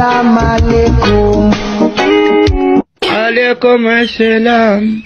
Salam alaikum. Alaikum assalam.